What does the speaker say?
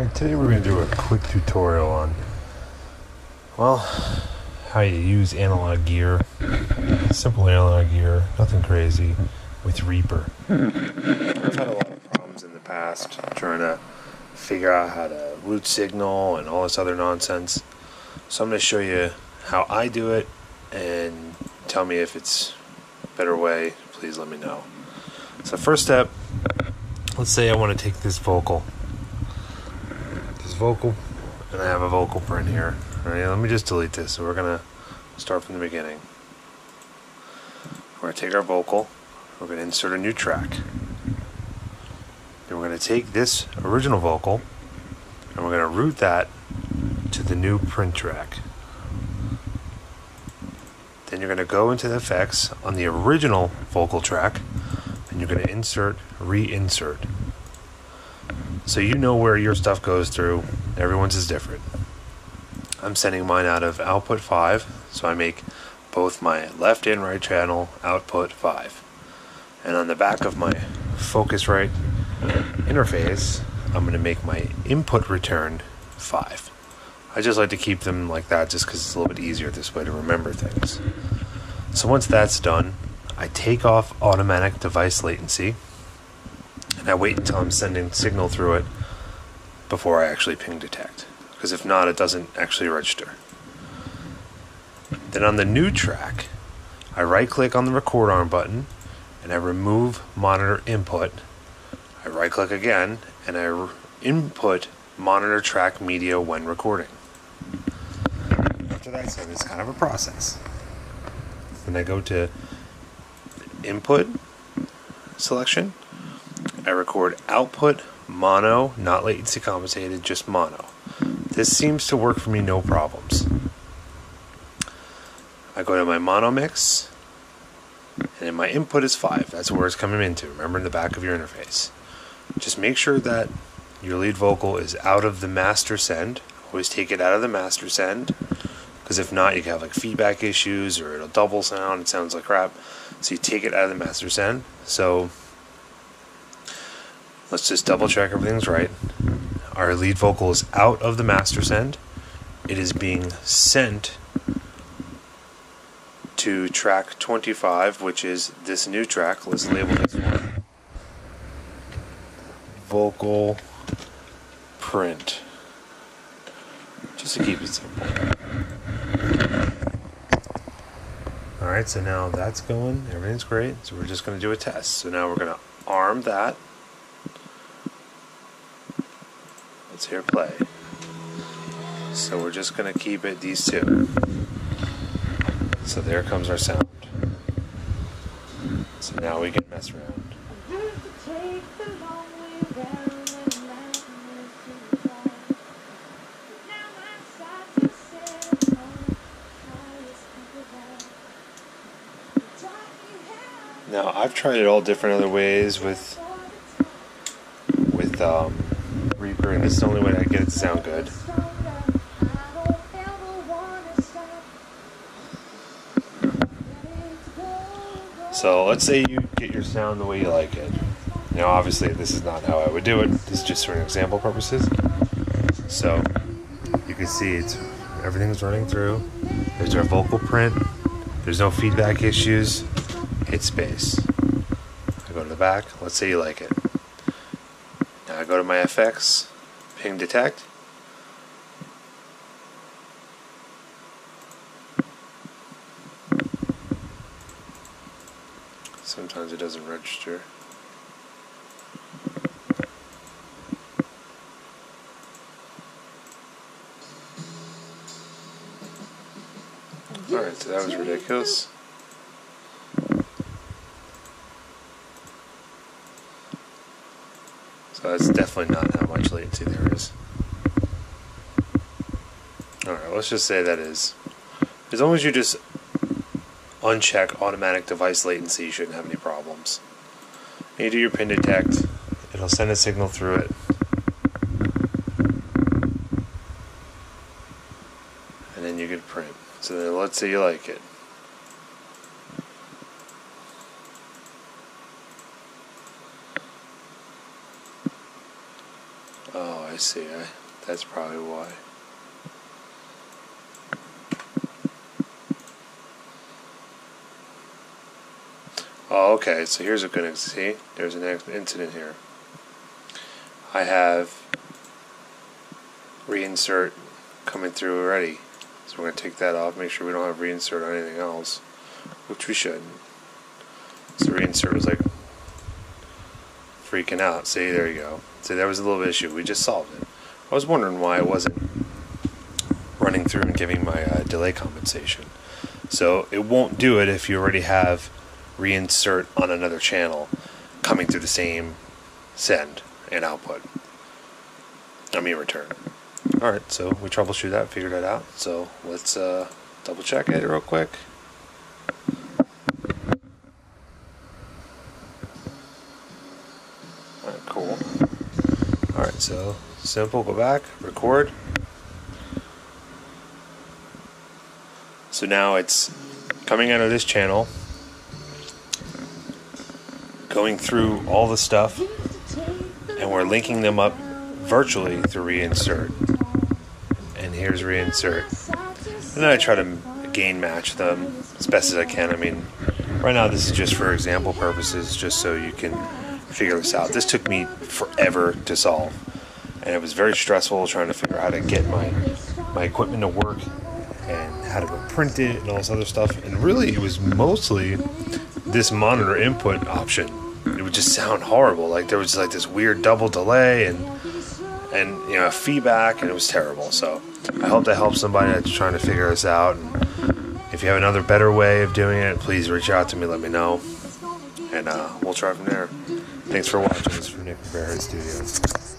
Alright, today we're going to do a quick tutorial on, well, how you use analog gear. Simple analog gear, nothing crazy, with Reaper. I've had a lot of problems in the past trying to figure out how to route signal and all this other nonsense. So I'm going to show you how I do it and tell me if it's better way. Please let me know. So first step, let's say I want to take this vocal vocal, and I have a vocal print here. All right, let me just delete this. So we're gonna start from the beginning. We're gonna take our vocal. We're gonna insert a new track. Then we're gonna take this original vocal, and we're gonna route that to the new print track. Then you're gonna go into the effects on the original vocal track, and you're gonna insert, ReaInsert. So you know where your stuff goes through. Everyone's is different. I'm sending mine out of output 5, so I make both my left and right channel output 5. And on the back of my Focusrite interface, I'm going to make my input return 5. I just like to keep them like that just because it's a little bit easier this way to remember things. So once that's done, I take off automatic device latency I wait until I'm sending signal through it before I actually ping detect. Because if not, it doesn't actually register. Then on the new track, I right click on the record arm button and I remove monitor input. I right click again and I input monitor track media when recording. After that, so it's kind of a process. Then I go to input selection I record output mono, not latency compensated, just mono. This seems to work for me no problems. I go to my mono mix, and then my input is 5. That's where it's coming into. Remember in the back of your interface. Just make sure that your lead vocal is out of the master send. Always take it out of the master send, because if not, you can have like feedback issues or it'll double sound. It sounds like crap. So you take it out of the master send. So Let's just double check everything's right. Our lead vocal is out of the master send. It is being sent to track 25, which is this new track. Let's label this one vocal print. Just to keep it simple. Alright, so now that's going. Everything's great. So we're just going to do a test. So now we're going to arm that. Let's hear play. So we're just going to keep it these two. So there comes our sound. So now we can mess around. Now I've tried it all different other ways with with um, Reaper, and this is the only way I get it to sound good. So let's say you get your sound the way you like it. Now, obviously, this is not how I would do it. This is just for example purposes. So you can see it's everything's running through. There's our vocal print. There's no feedback issues. Hit space. I go to the back. Let's say you like it. I go to my FX, ping detect. Sometimes it doesn't register. Alright, so that was ridiculous. So that's definitely not how much latency there is. Alright, let's just say that is. As long as you just uncheck automatic device latency, you shouldn't have any problems. And you do your ping detect, it'll send a signal through it. And then you can print. So then let's say you like it. I see. I, that's probably why. Oh, okay. So here's a good see. There's an incident here. I have ReaInsert coming through already. So we're going to take that off, make sure we don't have ReaInsert on anything else, which we shouldn't. So ReaInsert was like freaking out. See, there you go. See, that was a little issue. We just solved it. I was wondering why it wasn't running through and giving my uh, delay compensation. So it won't do it if you already have ReaInsert on another channel coming through the same send and output. I mean return. Alright, so we troubleshoot that, figured that out. So let's uh, double check it real quick. Alright, cool. Alright, so simple, go back, record. So now it's coming out of this channel, going through all the stuff, and we're linking them up virtually through ReaInsert. And here's ReaInsert. And then I try to gain match them as best as I can. I mean, right now this is just for example purposes, just so you can figure this out. This took me forever to solve, and it was very stressful trying to figure out how to get my my equipment to work and how to print it and all this other stuff. And really, it was mostly this monitor input option. It would just sound horrible. Like there was like this weird double delay and and you know feedback, and it was terrible. So I hope that helps somebody that's trying to figure this out. And if you have another better way of doing it, please reach out to me. Let me know, and uh, we'll try from there. Thanks for watching. This is from Nick Bearhead Studios.